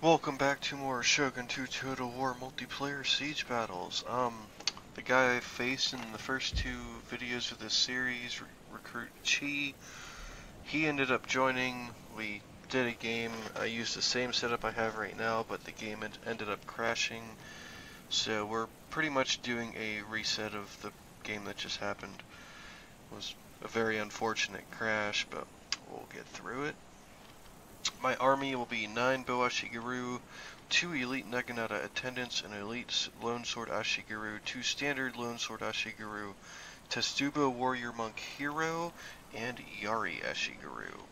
Welcome back to more Shogun 2 Total War multiplayer siege battles. Um, the guy I faced in the first two videos of this series, Re Recruit Chi, he ended up joining. We did a game. I used the same setup I have right now, but the game ended up crashing. So we're pretty much doing a reset of the game that just happened. It was a very unfortunate crash, but we'll get through it. My army will be 9 Bow Ashigaru, 2 Elite Naginata Attendants, an Elite Lone Sword Ashigaru, 2 Standard Lone Sword Ashigaru, Tetsubo Warrior Monk Hero, and Yari Ashigaru.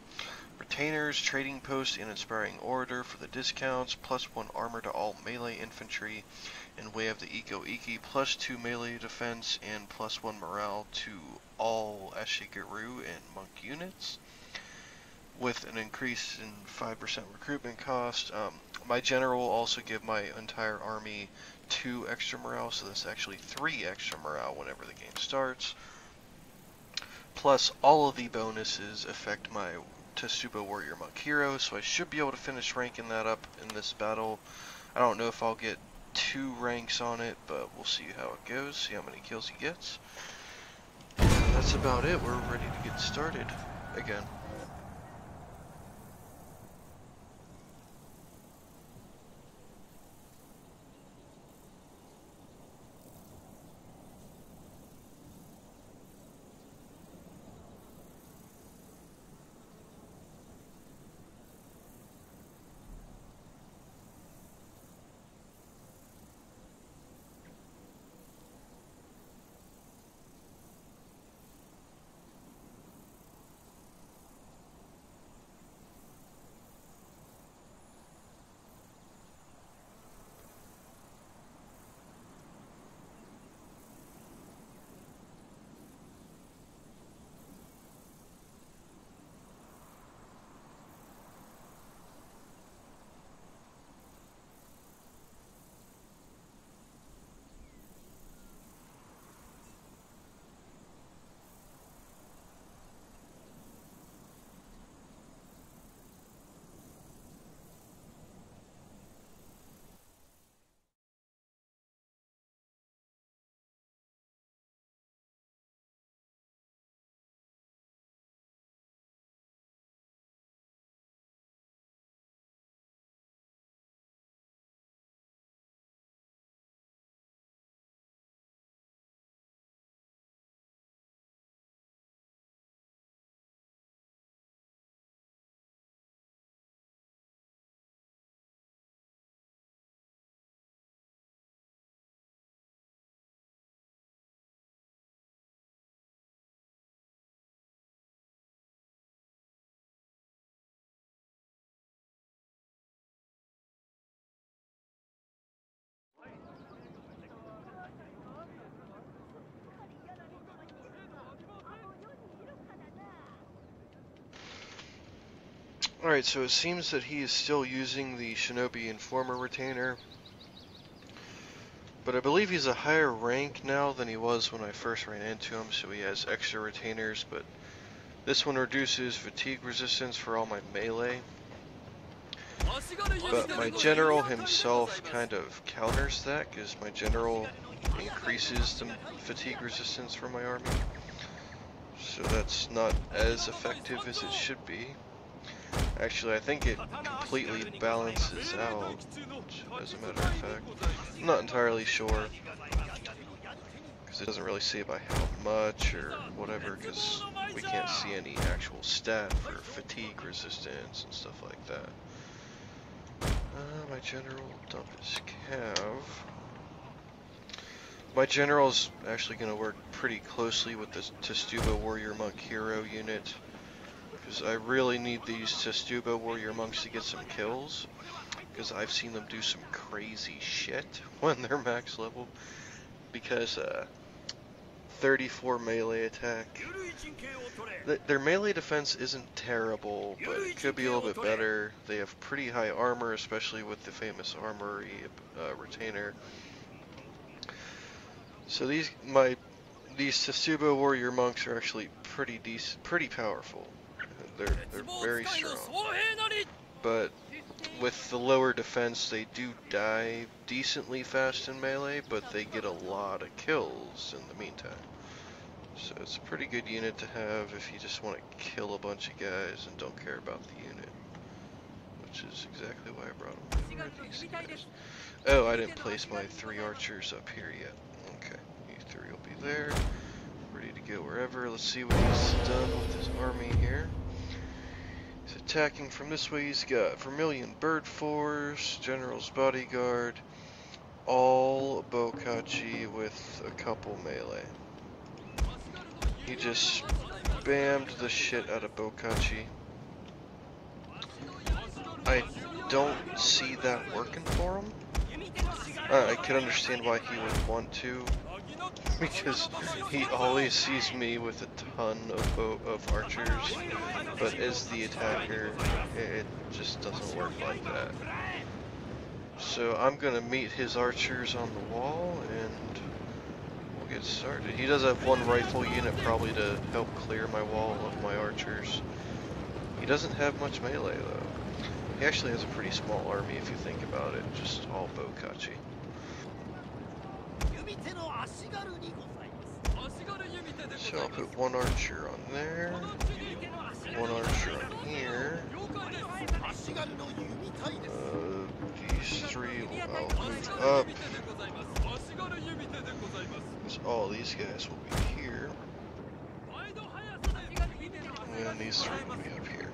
Retainers, Trading Post, and Inspiring Orator for the discounts, plus 1 armor to all melee infantry, and Way of the Ikko Ikki, plus 2 melee defense, and plus 1 morale to all Ashigaru and Monk units with an increase in 5% recruitment cost. Um, my general will also give my entire army 2 extra morale, so that's actually 3 extra morale whenever the game starts. Plus, all of the bonuses affect my Tetsubo Warrior Monk Hero, so I should be able to finish ranking that up in this battle. I don't know if I'll get two ranks on it, but we'll see how it goes, see how many kills he gets. That's about it, we're ready to get started again. Alright, so it seems that he is still using the Shinobi Informer retainer. But I believe he's a higher rank now than he was when I first ran into him, so he has extra retainers, but this one reduces fatigue resistance for all my melee. But my general himself kind of counters that, because my general increases the fatigue resistance for my army. So that's not as effective as it should be. Actually, I think it completely balances out, as a matter of fact. I'm not entirely sure, because it doesn't really say by how much or whatever, because we can't see any actual stat for fatigue resistance and stuff like that. Uh, my general dump is Cav. My general is actually going to work pretty closely with the Tetsubo Warrior Monk Hero unit. Because I really need these Tetsubo Warrior Monks to get some kills. Because I've seen them do some crazy shit when they're max level. Because, uh, 34 melee attack. their melee defense isn't terrible, but it could be a little bit better. They have pretty high armor, especially with the famous armory uh, retainer. So these my these Tetsubo warrior monks are actually pretty decent, pretty powerful. They're, they're very strong. But with the lower defense, they do die decently fast in melee, but they get a lot of kills in the meantime. So it's a pretty good unit to have if you just want to kill a bunch of guys and don't care about the unit. Which is exactly why I brought them. Oh, I didn't place my three archers up here yet. Okay, you three will be there. Ready to go wherever. Let's see what he's done with his army here. He's attacking from this way. He's got Vermilion Bird Force, General's Bodyguard, all Bokachi with a couple melee. He just spammed the shit out of Bokachi. I don't see that working for him. Uh, I can understand why he would want to, because he always sees me with a ton of of archers, but as the attacker, it just doesn't work like that. So I'm gonna meet his archers on the wall and we'll get started. He does have one rifle unit probably to help clear my wall of my archers. He doesn't have much melee though. He actually has a pretty small army if you think about it, just all Bokachi. So I'll put one archer on there, one archer on here. Uh, these three I'll move up. Because all these guys will be here. And these three will be up here.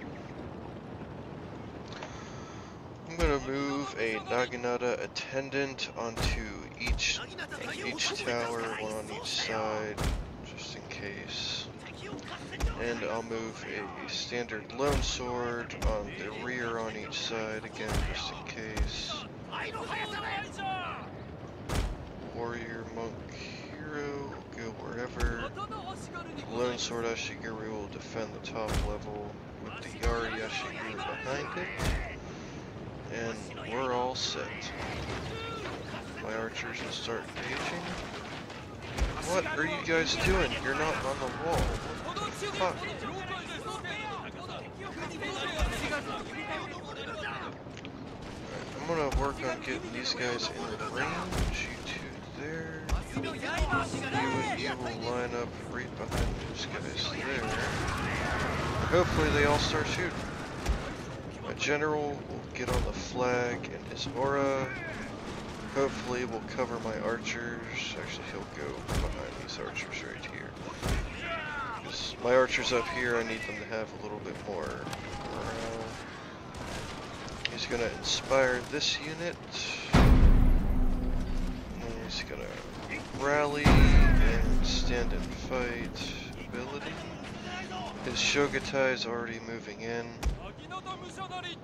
I'm gonna move a Naginata attendant onto each each tower, one on each side, just in case. And I'll move a standard lone sword on the rear on each side, again, just in case. Warrior, monk, hero, go wherever. Lone sword Ashigaru will defend the top level with the Yari Ashigaru behind it. And we're all set. My archers will start engaging. What are you guys doing? You're not on the wall. Fuck? I'm gonna work on getting these guys in the range. You two there. You, you will line up right behind those guys there. Hopefully they all start shooting. My general will get on the flag and his aura. Hopefully we'll cover my archers. Actually, he'll go behind these archers right here. my archers up here, I need them to have a little bit more morale. He's gonna inspire this unit. And he's gonna rally and stand and fight ability. His Shogitai is already moving in.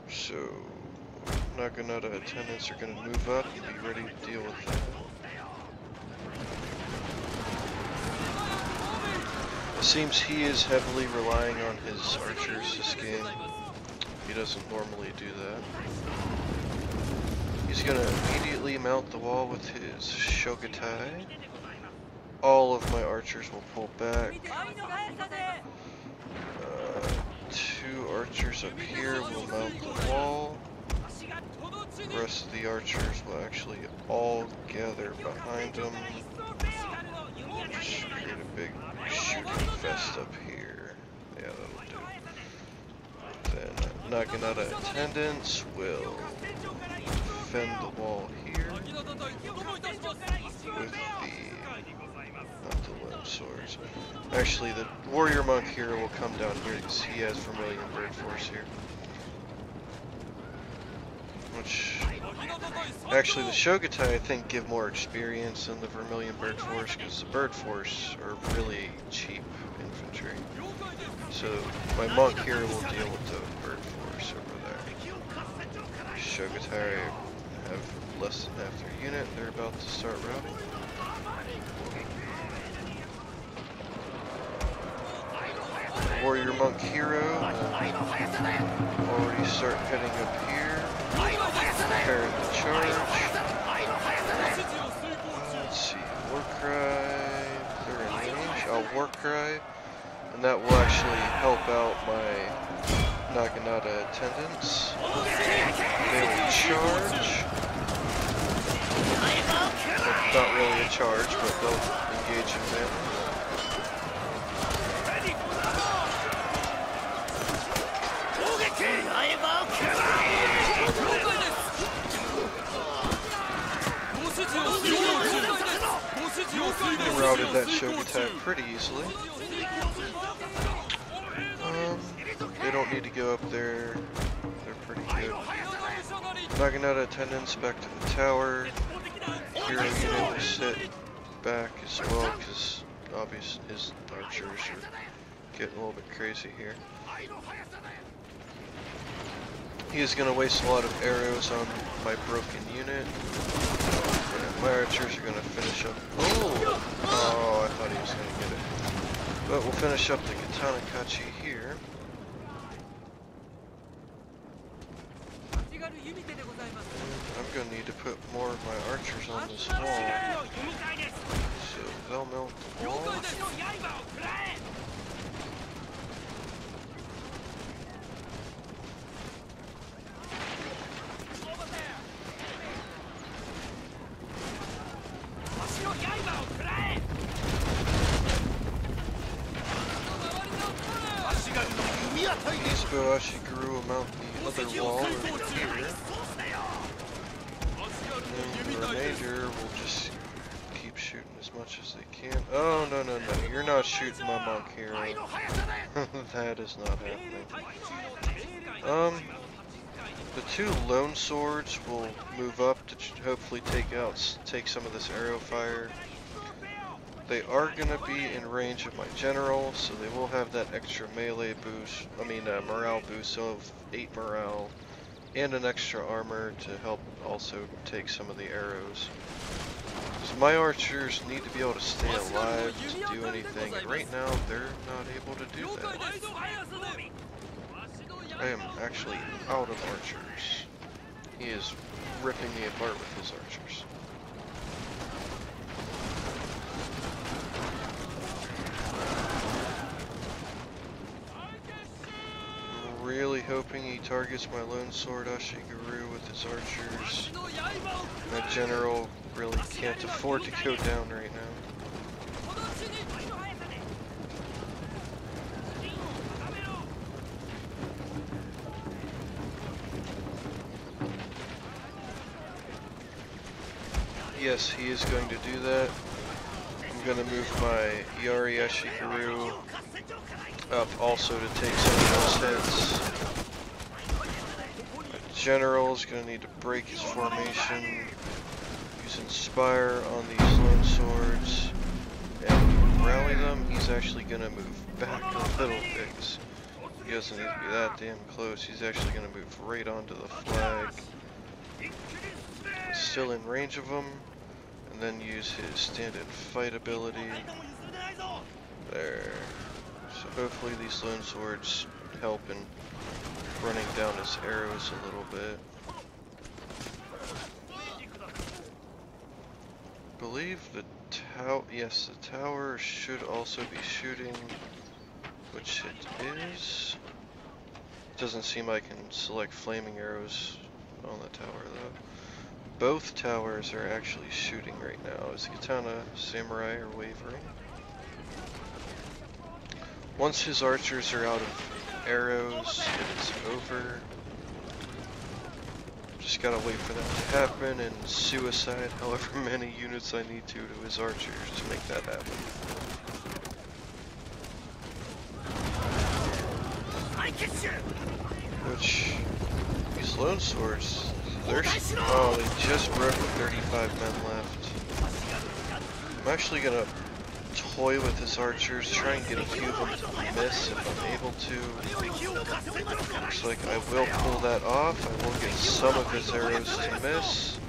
So Naginata attendants are going to move up and be ready to deal with that. It seems he is heavily relying on his archers this game. He doesn't normally do that. He's going to immediately mount the wall with his Shogitai. All of my archers will pull back. Uh, two archers up here will mount the wall. The rest of the archers will actually all gather behind them. Just create a big shooting fest up here. Yeah, that'll do. Then uh, Naginata attendants will defend the wall here. With the not the lone swords. Actually, the warrior monk here will come down here. Because he has Vermilion Bird Force here. Which, actually the Shogitai I think give more experience than the Vermilion Bird Force because the Bird Force are really cheap infantry. So my monk here will deal with the Bird Force over there. Shogitai have less than half their unit, they're about to start routing. Warrior Monk Hero uh, already start heading up here. The charge. Let's see, Warcry, they're in range. Oh, I'll oh, Warcry, and that will actually help out my Naginata attendants. Melee charge. Well, not really a charge, but they'll engage in melee. Routed that Shogun pretty easily. Um, they don't need to go up there. They're pretty good. Naginata attendants back to the tower. Hero unit will sit back as well because obvious his archers are getting a little bit crazy here. He is going to waste a lot of arrows on my broken unit. My archers are gonna finish up. Oh! Oh, I thought he was gonna get it. But we'll finish up the Katana Kachi here. I'm gonna need to put more of my archers on this wall. So they'll melt the wall. Ishibo grew him out the other wall. And the remainder will just keep shooting as much as they can. Oh, no, no, no. You're not shooting my monk here. that is not happening. Um, the two lone swords will move up to hopefully take out, take some of this arrow fire. They are going to be in range of my general, so they will have that extra melee boost, I mean uh, morale boost of 8 morale, and an extra armor to help also take some of the arrows. So my archers need to be able to stay alive to do anything, and right now they're not able to do that. I am actually out of archers. He is ripping me apart with his archers. really hoping he targets my lone sword Ashigaru with his archers. My general really can't afford to go down right now. Yes, he is going to do that. I'm going to move my Yari Ashigaru up also to take some of those hits. General is going to need to break his formation, use Inspire on these lone swords, and rally them. He's actually going to move back a little bit. He doesn't need to be that damn close. He's actually going to move right onto the flag. Still in range of them, and then use his standard fight ability. There. So hopefully these lone swords help in running down his arrows a little bit. believe the tower, yes, the tower should also be shooting, which it is. Doesn't seem I can select flaming arrows on the tower though. Both towers are actually shooting right now Is Katana Samurai are wavering. Once his archers are out of arrows, it is over. Just gotta wait for that to happen and suicide however many units I need to to his archers to make that happen. I can shoot. Which, these lone swords, they're, oh, they just broke with 35 men left. I'm actually gonna toy with his archers, try and get a few of them to miss if I'm able to. Looks like I will pull that off. I will get some of his arrows to miss.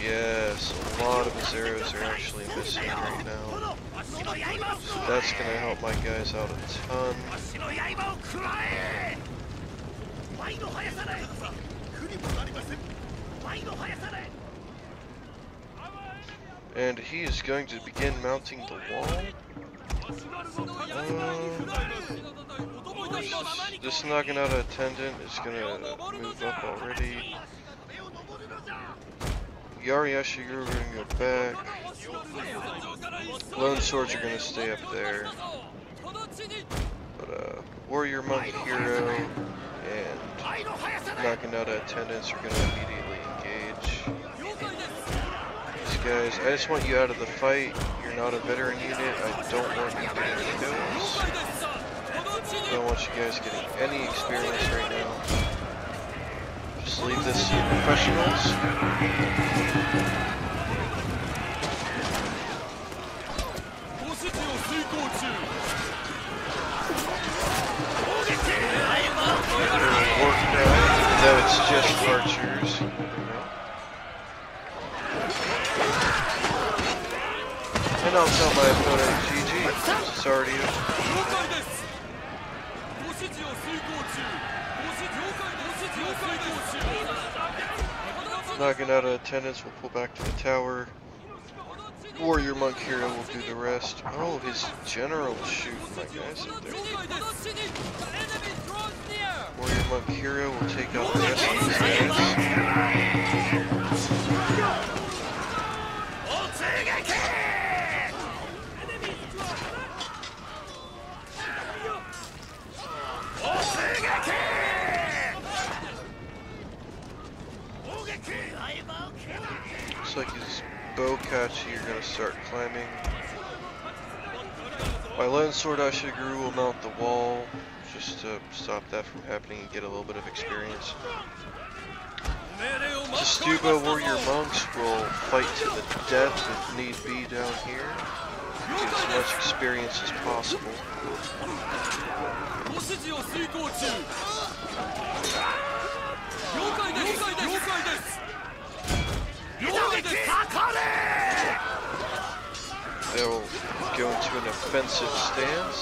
Yes, a lot of his arrows are actually missing right now. So that's to help my guys out a ton. And he is going to begin mounting the wall. Uh, this, this Naginata attendant is gonna move up already. Yari Ashigaru are gonna go back. Lone Swords are gonna stay up there. But uh, Warrior Monk Hero and Naginata attendants are gonna immediately guys. I just want you out of the fight. You're not a veteran unit. I don't want you getting kills. I don't want you guys getting any experience right now. Just leave this to professionals. Though it's just archers. knocked out my opponent, GG. Sorry to you. Knocking out of attendance, we'll pull back to the tower. Warrior Monk Hero will do the rest. Oh, his general shooting my guys up there. Warrior Monk Hero will take out the rest of his guys. Bokachi are gonna start climbing. My Lone Sword Ashigaru will mount the wall just to stop that from happening and get a little bit of experience. The Tetsubo Warrior Monks will fight to the death if need be down here. Get as much experience as possible. go into an offensive stance.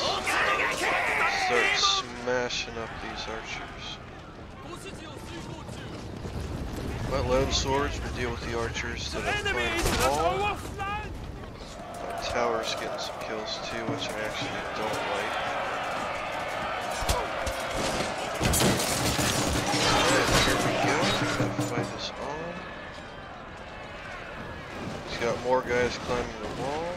Start smashing up these archers. My of swords will deal with the archers that are the wall. My tower's getting some kills too, which I actually don't like. Here we go. Fight this on. He's got more guys climbing the wall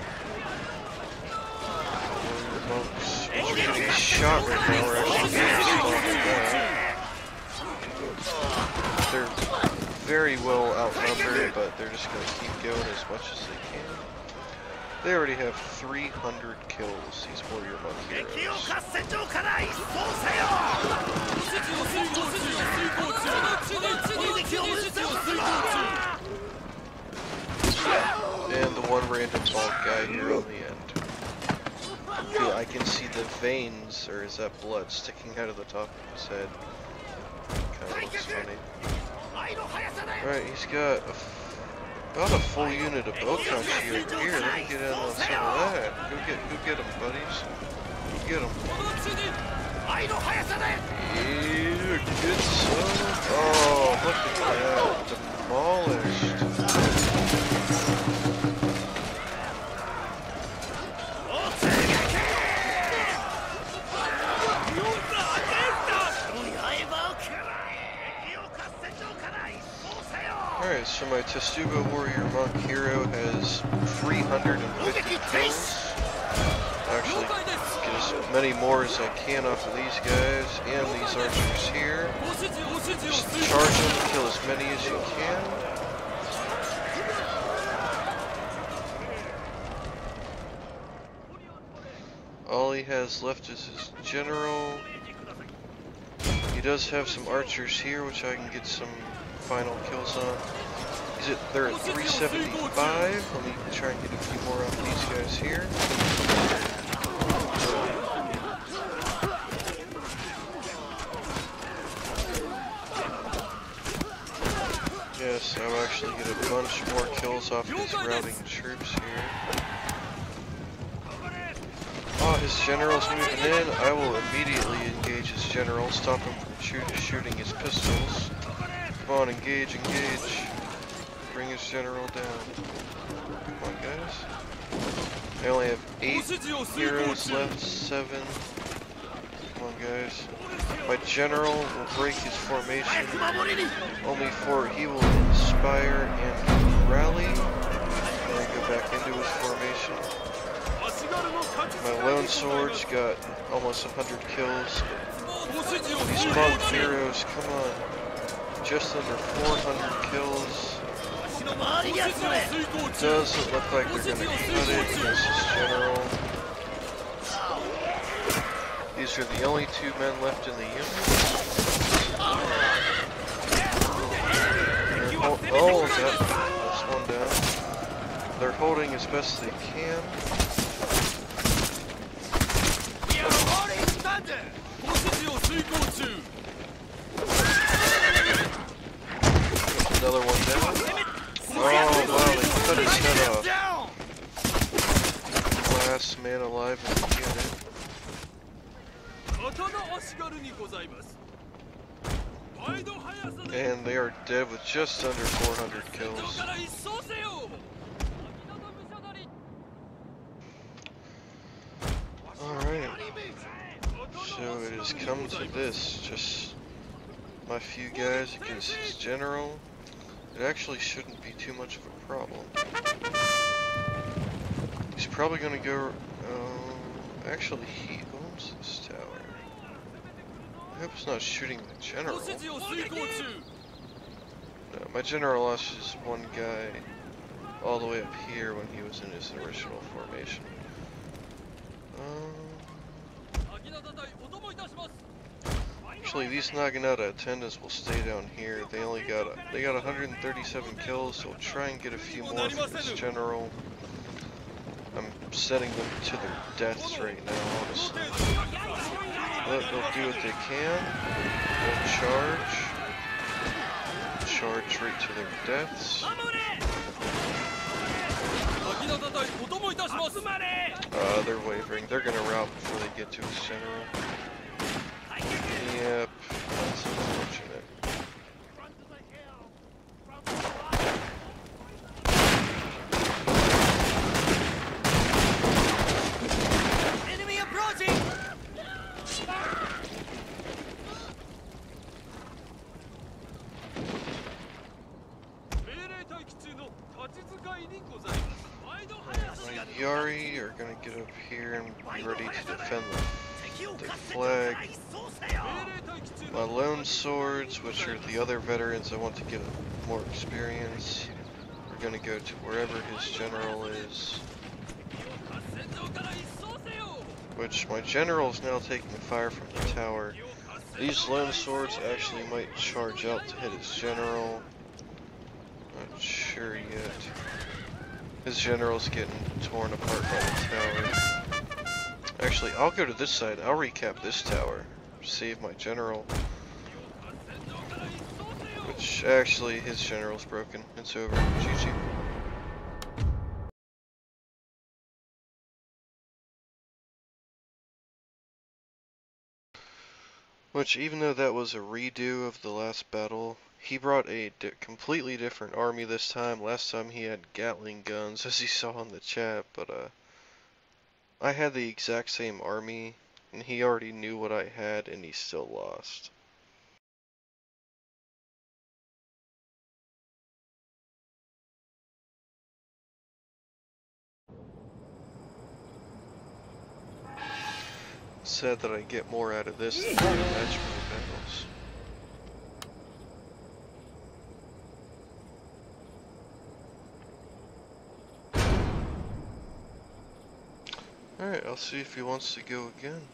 smokes. Shot right now, we're actually getting smoked They're very well outnumbered, but they're just gonna keep going as much as they can. They already have 300 kills, these warrior monks. And the one random bald guy here on the end. Okay, I can see the veins, or is that blood, sticking out of the top of his head. Kinda looks funny. Alright, he's got a about a full unit of bow count here. Here, let me get in on some of that. Go get, go get him, buddies. Go get him. Here good son. Oh, look at that. Demolished. Alright, so my Tetsubo Warrior Monk hero has 350 kills. Actually, get as many more as I can off of these guys and these archers here. Just charge them, kill as many as you can. All he has left is his general. He does have some archers here, which I can get some final kills on. Is it? They're at 375. Let me try and get a few more off these guys here. Yes, I'll actually get a bunch more kills off these routing troops here. Oh, his general's moving in. I will immediately engage his general, stop him from shoot shooting his pistols. Come on, engage, engage. Bring his general down. Come on, guys. I only have eight heroes left, seven. Come on, guys. My general will break his formation. Only four. He will inspire and rally. Then go back into his formation. My lone swords got almost 100 kills. These mob heroes, come on. Just under 400 kills. It does it look like they're gonna cut it against this general? These are the only two men left in the unit. Oh, oh that, that's one down. They're holding as best they can. And they are dead with just under 400 kills. Alright. So it has come to this. Just my few guys against his general. It actually shouldn't be too much of a problem. He's probably going to go... Uh, actually, he owns this I hope it's not shooting the general. No, my general lost just one guy all the way up here when he was in his original formation. Um, actually, these Naginata attendants will stay down here. They only got a, they got 137 kills, so we'll try and get a few more from this general. I'm sending them to their deaths right now, honestly. But they'll do what they can. They'll charge. Charge right to their deaths. Uh, they're wavering. They're gonna rout before they get to a center. Yep. Yari are gonna get up here and be ready to defend the, the flag. My lone swords, which are the other veterans I want to get more experience, are gonna go to wherever his general is. Which my general is now taking fire from the tower. These lone swords actually might charge out to hit his general. Not sure yet. His general's getting torn apart by the tower. Actually, I'll go to this side. I'll recap this tower. Save my general. Which, actually, his general's broken. It's over. GG. Which, even though that was a redo of the last battle, he brought a di completely different army this time. Last time he had Gatling guns, as you saw in the chat, but uh, I had the exact same army, and he already knew what I had, and he still lost. Sad that I get more out of this than the matchmaking battles. Alright, I'll see if he wants to go again.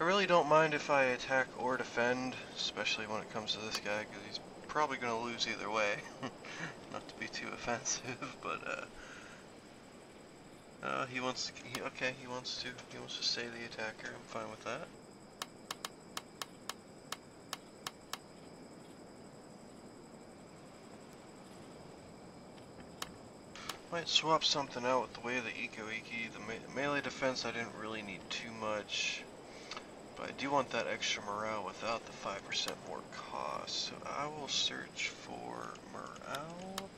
I really don't mind if I attack or defend, especially when it comes to this guy, because he's probably going to lose either way. Not to be too offensive, but uh, uh, he wants to. He, okay, he wants to. He wants to stay the attacker. I'm fine with that. Might swap something out with the way of the Ikko Ikki. The me melee defense I didn't really need too much. But I do want that extra morale without the 5% more cost. So I will search for morale.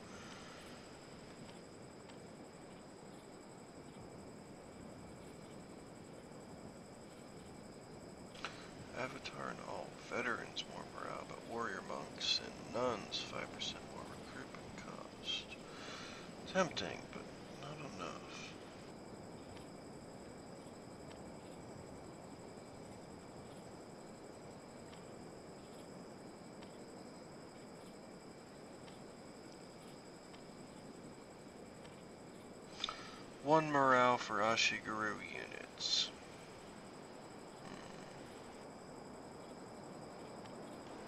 Avatar and all veterans more morale, but warrior monks and nuns 5% more recruitment cost. Tempting, but not enough. One morale for Ashigaru units.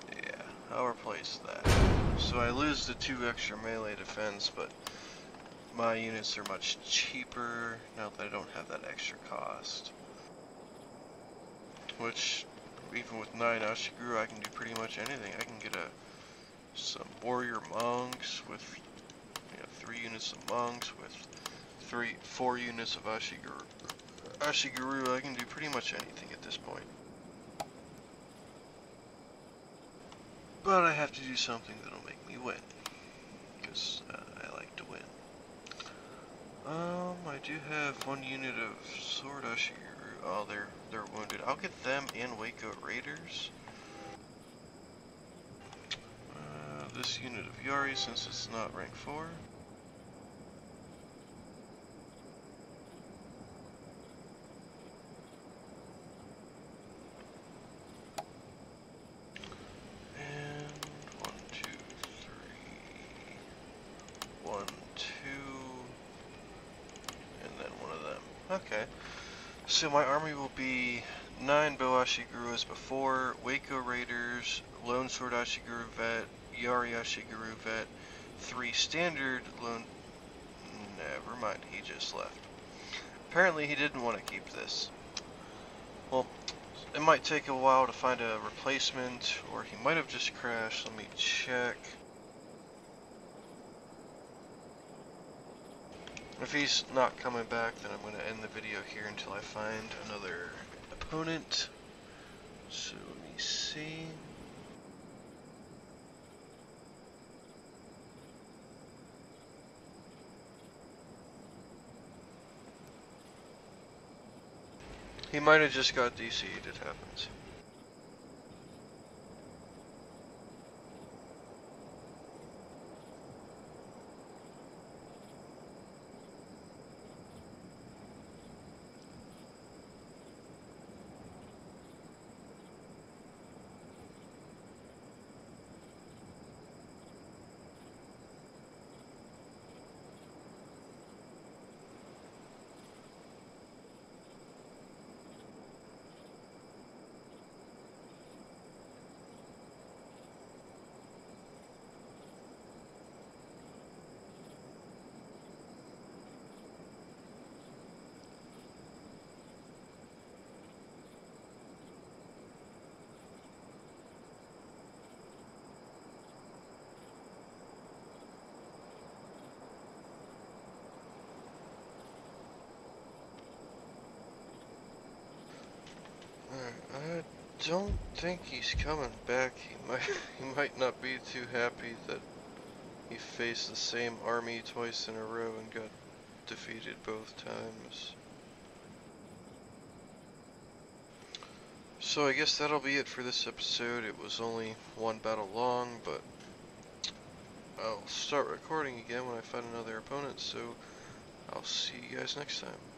Hmm. Yeah, I'll replace that. So I lose the two extra melee defense, but my units are much cheaper now that I don't have that extra cost. Which, even with 9 Ashigaru, I can do pretty much anything. I can get a some warrior monks with you know, 3 units of monks with three, 4 units of Ashigaru. Ashigaru, I can do pretty much anything at this point. But I have to do something that'll make me win. Because uh, I like to win. Um, I do have one unit of Sword Ashigaru. Oh, they're they're wounded. I'll get them and Wako Raiders. Uh, this unit of Yari, since it's not rank 4. And one, two, three, one, two, and then one of them. Okay. So my army will be 9 Bow Ashigaru as before, Wako Raiders, Lone Sword Ashigaru Vet, Yari Ashigaru Vet, 3 Standard Lone... Never mind, he just left. Apparently he didn't want to keep this. Well, it might take a while to find a replacement, or he might have just crashed. Let me check. If he's not coming back, then I'm going to end the video here until I find another opponent. So let me see. He might have just got DC'd, it happens. Alright, I don't think he's coming back. He might he might not be too happy that he faced the same army twice in a row and got defeated both times. So I guess that'll be it for this episode. It was only one battle long, but I'll start recording again when I find another opponent, so I'll see you guys next time.